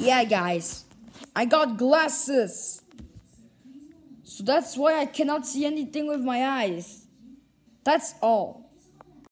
Yeah, guys, I got glasses. So that's why I cannot see anything with my eyes. That's all.